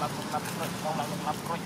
ឡាប់ឡាប់គ្រុចឡងឡាប់ឡាប់គ្រុច